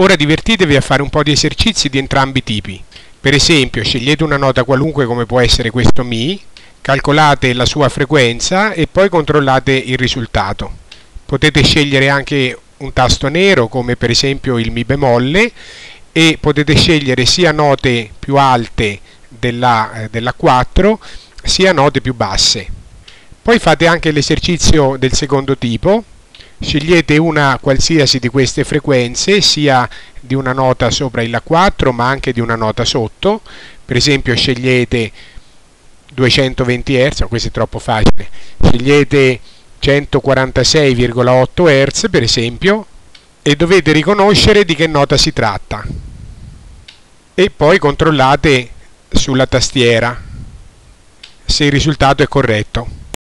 Ora divertitevi a fare un po' di esercizi di entrambi i tipi. Per esempio, scegliete una nota qualunque come può essere questo Mi, calcolate la sua frequenza e poi controllate il risultato. Potete scegliere anche un tasto nero come per esempio il Mi bemolle e potete scegliere sia note più alte della, eh, della 4 sia note più basse. Poi fate anche l'esercizio del secondo tipo, scegliete una qualsiasi di queste frequenze sia di una nota sopra il La 4 ma anche di una nota sotto. Per esempio scegliete 220 Hz, questo è troppo facile. Scegliete 146,8 Hz per esempio e dovete riconoscere di che nota si tratta. E poi controllate sulla tastiera se il risultato è corretto